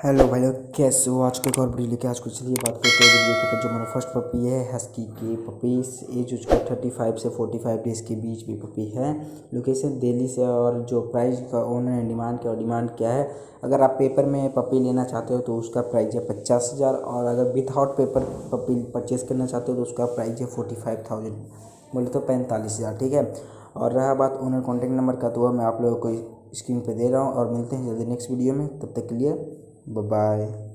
Hello भाई लोग, कैसे हो? आज के और वीडियो लेके आज कुछ चलिए बात करते हैं वीडियो के जो हमारा फ़र्स्ट पपी है हस्की की पपी एज उसका थर्टी फाइव से फोर्टी फाइव डेज़ के बीच भी पपी है। लोकेशन दिल्ली से और जो प्राइस का उन्होंने डिमांड किया, और डिमांड क्या है? अगर आप पेपर में पपी लेना चाहते हो तो उसका प्राइस है पचास हज़ार, और अगर विदाउट पेपर पपी परचेज़ करना चाहते हो तो उसका प्राइस है फोर्टी फाइव थाउज़ेंड बोले तो पैंतालीस हज़ार, ठीक है? और रहा बात ओनर कॉन्टैक्ट नंबर का तो वह मैं आप लोगों को स्क्रीन पर दे रहा हूँ, और मिलते हैं जल्दी नेक्स्ट वीडियो में, तब तक के लिए Bye bye.